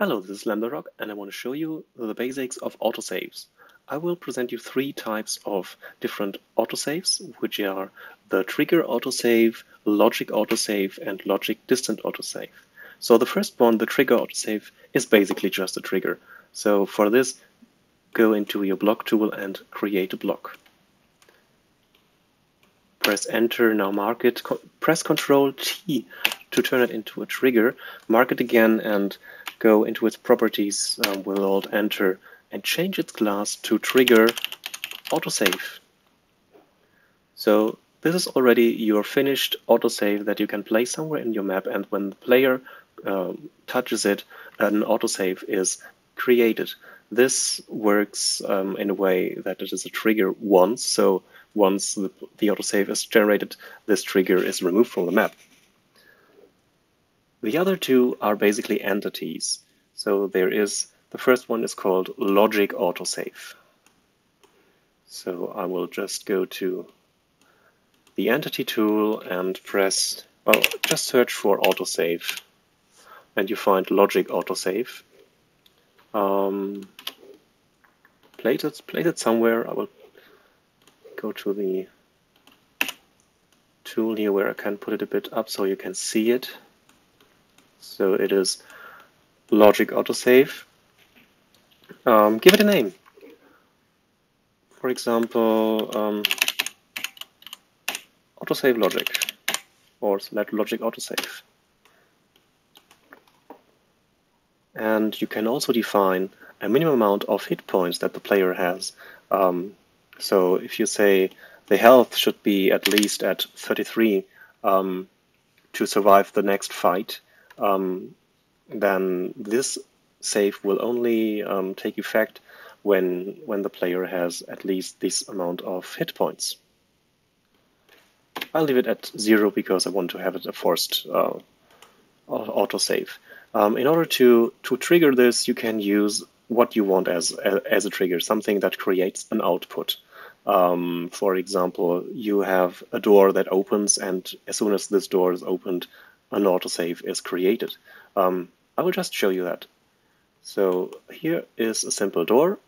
Hello, this is LambdaRock and I want to show you the basics of autosaves. I will present you three types of different autosaves, which are the trigger autosave, logic autosave, and logic distant autosave. So the first one, the trigger autosave, is basically just a trigger. So for this, go into your block tool and create a block. Press enter, now mark it, press Ctrl T to turn it into a trigger, mark it again and go into its properties um, with Alt Enter and change its class to trigger autosave. So this is already your finished autosave that you can place somewhere in your map and when the player um, touches it, an autosave is created. This works um, in a way that it is a trigger once, so once the, the autosave is generated, this trigger is removed from the map. The other two are basically entities. So there is, the first one is called logic autosave. So I will just go to the entity tool and press, well, just search for autosave and you find logic autosave. Um, place it, place it somewhere. I will go to the tool here where I can put it a bit up so you can see it. So it is logic autosave. Um, give it a name. For example, um, autosave logic or select logic autosave. And you can also define a minimum amount of hit points that the player has. Um, so if you say the health should be at least at 33 um, to survive the next fight, um, then this save will only um, take effect when when the player has at least this amount of hit points. I'll leave it at zero because I want to have it a forced uh, autosave. Um, in order to to trigger this, you can use what you want as as a trigger, something that creates an output. Um, for example, you have a door that opens, and as soon as this door is opened, an autosave is created. Um, I will just show you that. So here is a simple door.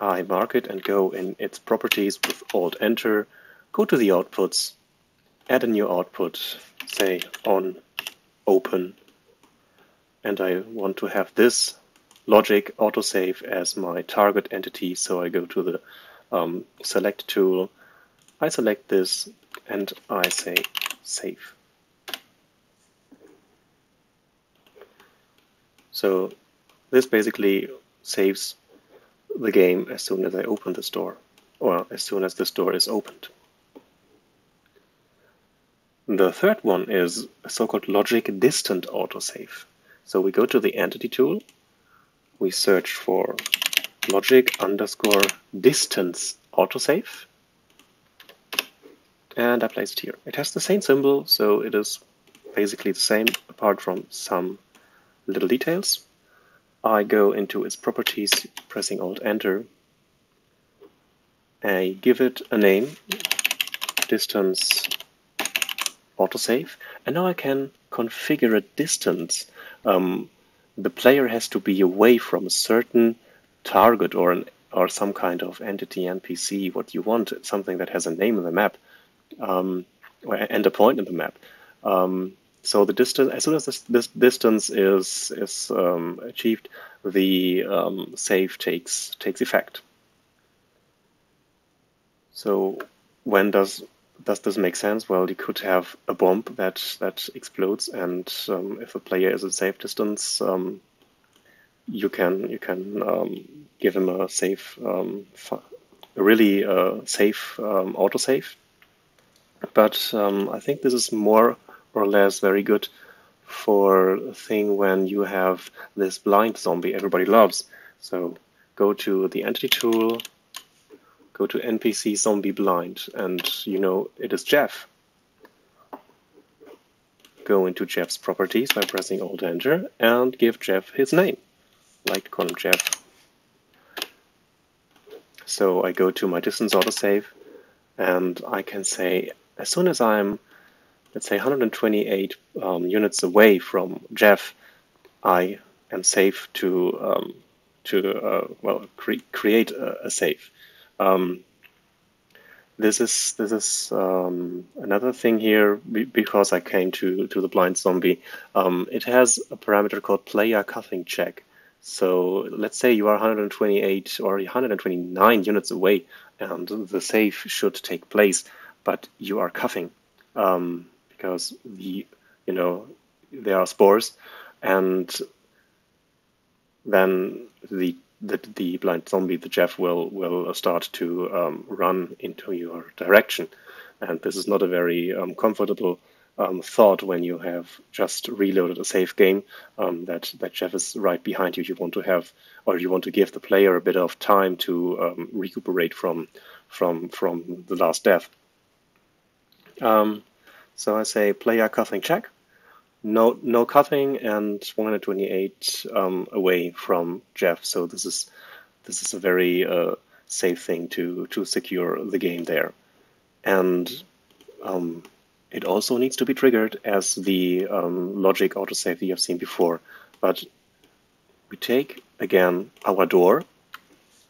I mark it and go in its properties with Alt Enter, go to the outputs, add a new output, say on open, and I want to have this logic autosave as my target entity, so I go to the um, select tool, I select this, and I say save. So this basically saves the game as soon as I open this door, or as soon as this door is opened. The third one is a so-called logic distant autosave. So we go to the entity tool, we search for logic underscore distance autosave, and I place it here. It has the same symbol, so it is basically the same apart from some little details. I go into its properties, pressing Alt Enter. I give it a name, distance autosave, and now I can configure a distance. Um, the player has to be away from a certain target or an or some kind of entity NPC, what you want, something that has a name in the map, um, and a point in the map. Um, so the distance, as soon as this, this distance is is um, achieved, the um, save takes takes effect. So when does does this make sense? Well, you could have a bomb that that explodes, and um, if a player is at safe distance, um, you can you can um, give him a safe, um, really uh, safe autosave. But I think this is more or less very good for a thing when you have this blind zombie everybody loves. So go to the entity tool, go to NPC zombie blind, and you know it is Jeff. Go into Jeff's properties by pressing Alt Enter and give Jeff his name. like him Jeff. So I go to my distance autosave and I can say as soon as I'm let's say 128 um, units away from Jeff, I and save to um, to uh, well cre create a, a save. Um, this is this is um, another thing here because I came to to the blind zombie. Um, it has a parameter called player coughing check. So let's say you are 128 or 129 units away, and the save should take place, but you are coughing um, because the you know there are spores, and then the the, the blind zombie, the Jeff, will will start to um, run into your direction, and this is not a very um, comfortable um, thought when you have just reloaded a save game um, that that Jeff is right behind you. You want to have, or you want to give the player a bit of time to um, recuperate from from from the last death. Um, so I say player coughing check no no coughing and 128 um, away from Jeff. So this is this is a very uh, safe thing to to secure the game there, and um, it also needs to be triggered as the um, logic autosave you have seen before. But we take again our door.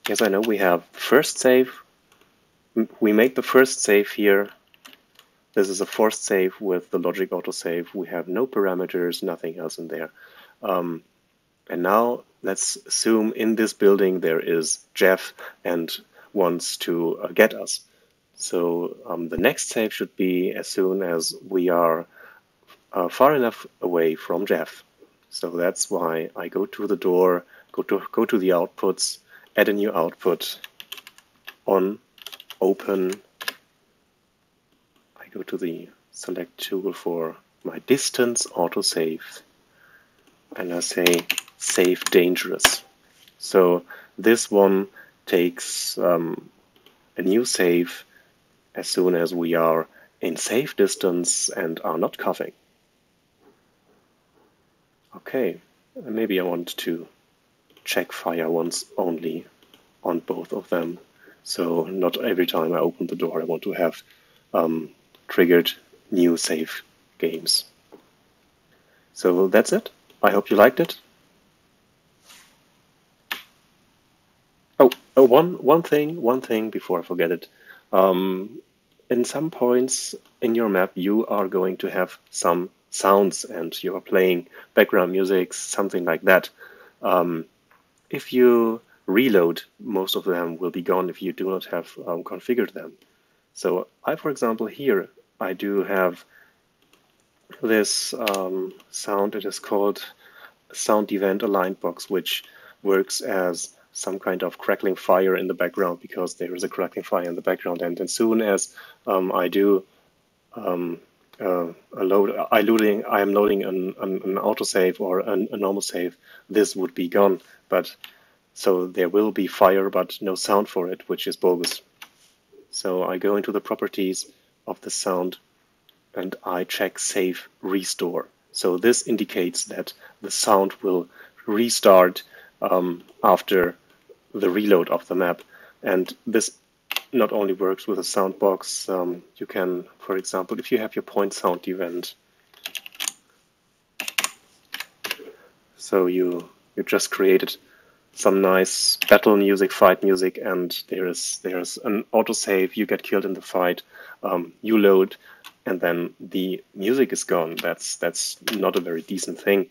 Yes, I know we have first save. We make the first save here this is a forced save with the logic autosave. We have no parameters, nothing else in there. Um, and now let's assume in this building there is Jeff and wants to uh, get us. So um, the next save should be as soon as we are uh, far enough away from Jeff. So that's why I go to the door, go to go to the outputs, add a new output, on, open, go to the select tool for my distance autosave and I say save dangerous. So this one takes um, a new save as soon as we are in safe distance and are not coughing. Okay, maybe I want to check fire once only on both of them. So not every time I open the door I want to have um, triggered new save games. So that's it. I hope you liked it. Oh, oh one, one thing, one thing before I forget it. Um, in some points in your map, you are going to have some sounds and you are playing background music, something like that. Um, if you reload, most of them will be gone if you do not have um, configured them. So I, for example, here I do have this um, sound. It is called sound event aligned box, which works as some kind of crackling fire in the background because there is a crackling fire in the background. And as soon as um, I do um, uh, a load, I loading, I am loading an, an, an autosave or an, a normal save, this would be gone. But so there will be fire, but no sound for it, which is bogus. So I go into the properties of the sound and I check save restore. So this indicates that the sound will restart um, after the reload of the map. And this not only works with a sound box, um, you can, for example, if you have your point sound event, so you you just created some nice battle music, fight music, and there is there's an autosave. You get killed in the fight, um, you load, and then the music is gone. That's that's not a very decent thing.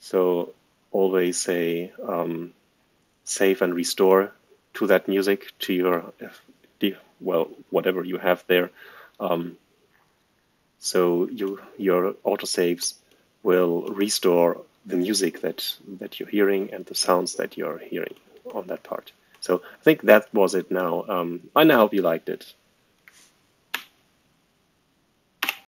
So always say um, save and restore to that music to your well whatever you have there. Um, so you your autosaves will restore the music that that you're hearing and the sounds that you're hearing on that part. So I think that was it now. Um, I now hope you liked it.